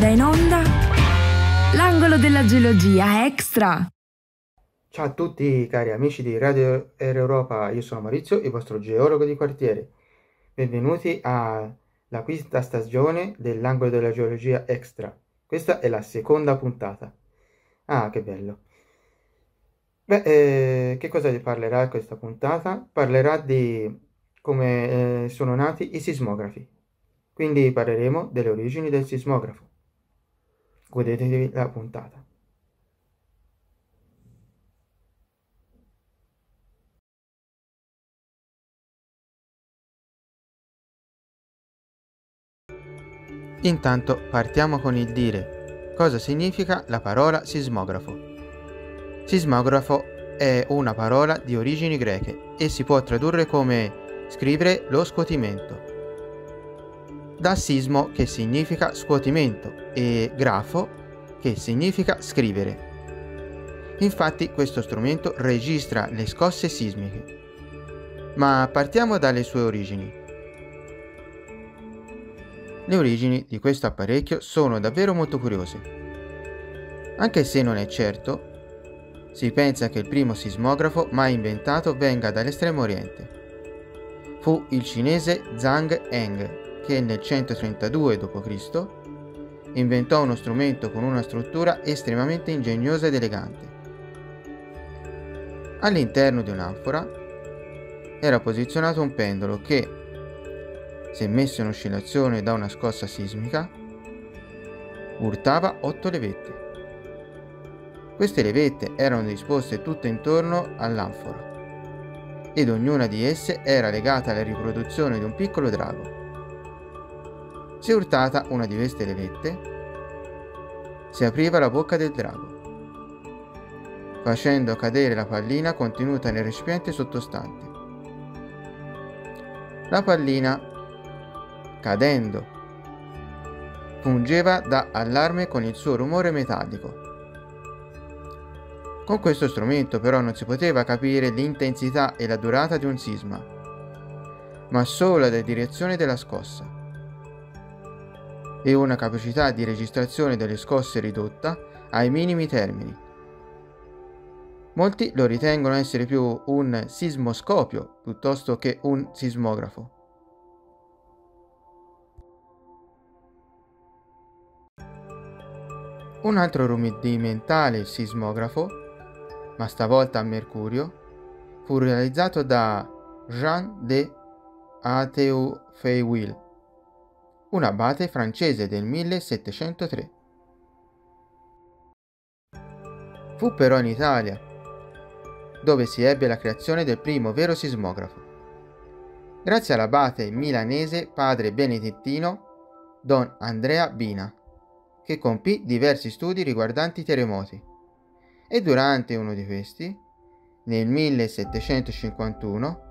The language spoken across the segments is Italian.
ora in onda l'angolo della geologia extra. Ciao a tutti cari amici di Radio Air Europa, io sono Maurizio, il vostro geologo di quartiere. Benvenuti alla quinta stagione dell'angolo della geologia extra. Questa è la seconda puntata. Ah, che bello. Beh, eh, che cosa vi parlerà questa puntata? Parlerà di come eh, sono nati i sismografi. Quindi parleremo delle origini del sismografo. Godetevi la puntata. Intanto partiamo con il dire cosa significa la parola sismografo. Sismografo è una parola di origini greche e si può tradurre come scrivere lo scuotimento da sismo che significa scuotimento e grafo che significa scrivere. Infatti questo strumento registra le scosse sismiche. Ma partiamo dalle sue origini. Le origini di questo apparecchio sono davvero molto curiose. Anche se non è certo, si pensa che il primo sismografo mai inventato venga dall'estremo oriente. Fu il cinese Zhang Eng che nel 132 d.C. inventò uno strumento con una struttura estremamente ingegnosa ed elegante. All'interno di un'anfora era posizionato un pendolo che, se messo in oscillazione da una scossa sismica, urtava otto levette. Queste levette erano disposte tutte intorno all'anfora ed ognuna di esse era legata alla riproduzione di un piccolo drago. Se urtata una di queste levette, si apriva la bocca del drago, facendo cadere la pallina contenuta nel recipiente sottostante. La pallina, cadendo, fungeva da allarme con il suo rumore metallico. Con questo strumento però non si poteva capire l'intensità e la durata di un sisma, ma solo la direzione della scossa e una capacità di registrazione delle scosse ridotta ai minimi termini. Molti lo ritengono essere più un sismoscopio piuttosto che un sismografo. Un altro rudimentale sismografo, ma stavolta a mercurio, fu realizzato da Jean de Hautefeuille un abate francese del 1703. Fu però in Italia, dove si ebbe la creazione del primo vero sismografo. Grazie all'abate milanese padre benedettino Don Andrea Bina, che compì diversi studi riguardanti i terremoti. E durante uno di questi, nel 1751,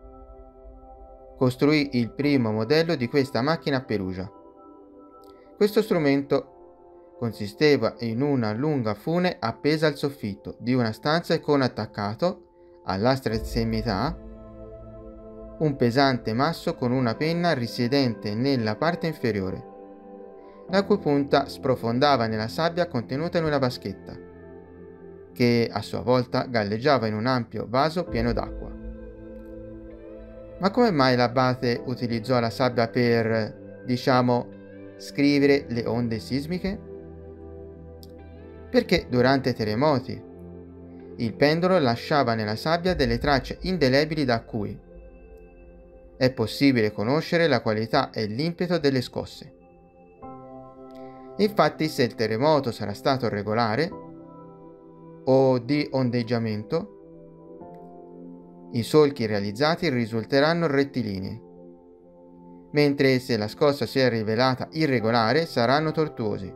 costruì il primo modello di questa macchina a Perugia. Questo strumento consisteva in una lunga fune appesa al soffitto di una stanza con attaccato, all'astra estremità, un pesante masso con una penna risiedente nella parte inferiore, la cui punta sprofondava nella sabbia contenuta in una vaschetta, che a sua volta galleggiava in un ampio vaso pieno d'acqua. Ma come mai l'abate utilizzò la sabbia per, diciamo, scrivere le onde sismiche? Perché durante i terremoti il pendolo lasciava nella sabbia delle tracce indelebili da cui è possibile conoscere la qualità e l'impeto delle scosse. Infatti se il terremoto sarà stato regolare o di ondeggiamento, i solchi realizzati risulteranno rettilinei mentre se la scossa si è rivelata irregolare saranno tortuosi.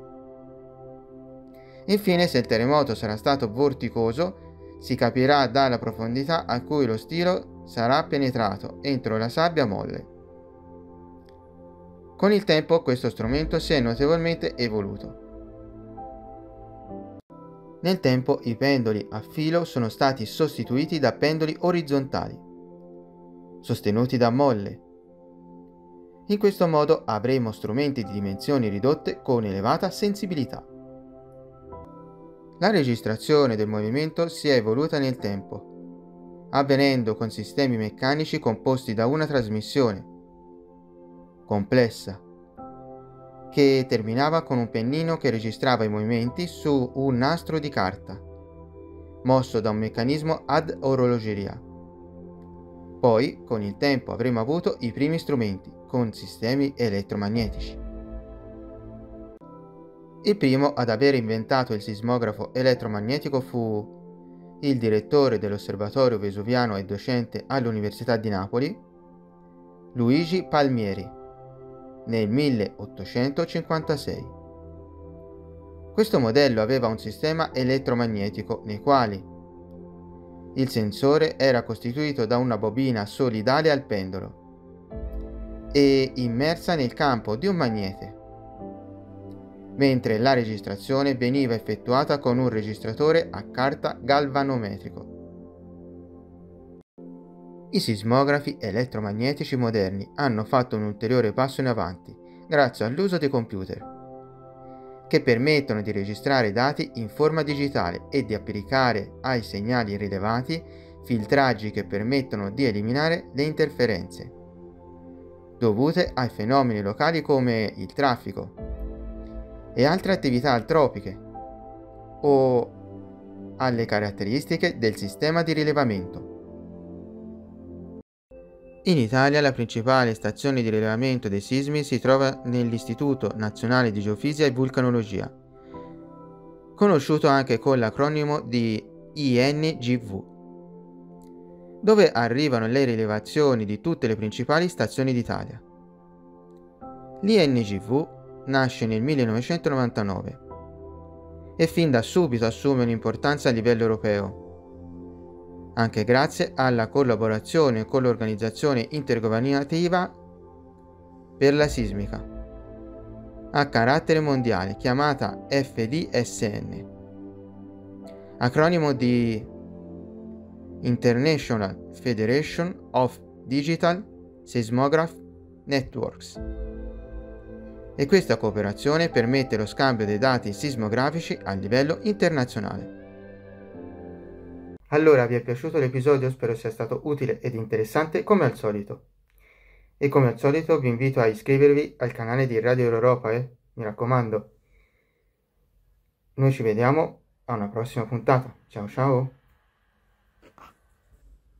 Infine, se il terremoto sarà stato vorticoso, si capirà dalla profondità a cui lo stilo sarà penetrato entro la sabbia molle. Con il tempo questo strumento si è notevolmente evoluto. Nel tempo i pendoli a filo sono stati sostituiti da pendoli orizzontali, sostenuti da molle, In questo modo avremo strumenti di dimensioni ridotte con elevata sensibilità. La registrazione del movimento si è evoluta nel tempo, avvenendo con sistemi meccanici composti da una trasmissione complessa, che terminava con un pennino che registrava i movimenti su un nastro di carta, mosso da un meccanismo ad orologeria. Poi, con il tempo, avremo avuto i primi strumenti, con sistemi elettromagnetici. Il primo ad aver inventato il sismografo elettromagnetico fu il direttore dell'Osservatorio Vesuviano e docente all'Università di Napoli, Luigi Palmieri, nel 1856. Questo modello aveva un sistema elettromagnetico nei quali il sensore era costituito da una bobina solidale al pendolo e immersa nel campo di un magnete mentre la registrazione veniva effettuata con un registratore a carta galvanometrico. I sismografi elettromagnetici moderni hanno fatto un ulteriore passo in avanti grazie all'uso dei computer, che permettono di registrare dati in forma digitale e di applicare ai segnali rilevati filtraggi che permettono di eliminare le interferenze dovute ai fenomeni locali come il traffico, e altre attività altropiche o alle caratteristiche del sistema di rilevamento. In Italia la principale stazione di rilevamento dei sismi si trova nell'Istituto Nazionale di Geofisica e Vulcanologia, conosciuto anche con l'acronimo di INGV, dove arrivano le rilevazioni di tutte le principali stazioni d'Italia. L'INGV nasce nel 1999 e fin da subito assume un'importanza a livello europeo, anche grazie alla collaborazione con l'Organizzazione Intergovernativa per la Sismica, a carattere mondiale chiamata FDSN, acronimo di International Federation of Digital Seismograph Networks e questa cooperazione permette lo scambio dei dati sismografici a livello internazionale. Allora, vi è piaciuto l'episodio? Spero sia stato utile ed interessante come al solito. E come al solito vi invito a iscrivervi al canale di Radio Europa, eh? mi raccomando. Noi ci vediamo a una prossima puntata. Ciao ciao.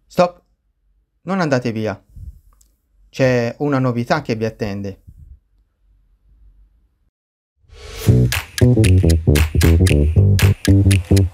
Stop! Non andate via. C'è una novità che vi attende. Thank